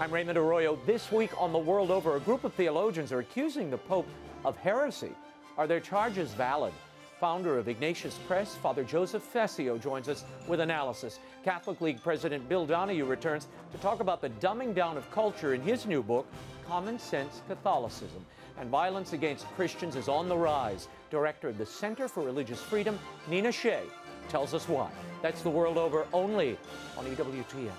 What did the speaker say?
I'm Raymond Arroyo. This week on the world over, a group of theologians are accusing the Pope of heresy. Are their charges valid? Founder of Ignatius Press, Father Joseph Fessio, joins us with analysis. Catholic League President Bill Donohue returns to talk about the dumbing down of culture in his new book, Common Sense Catholicism. And violence against Christians is on the rise. Director of the Center for Religious Freedom, Nina Shea, tells us why. That's the world over only on EWTN.